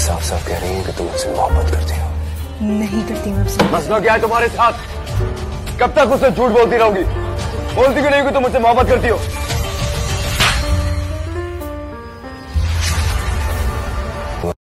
साफ़ साफ़ कह रही है कि तुम उसे मोहब्बत करती हो। नहीं करती मैं आपसे। मसला क्या है तुम्हारे साथ? कब तक उससे झूठ बोलती रहोगी? बोलती क्यों नहीं कि तुम मुझसे मोहब्बत करती हो।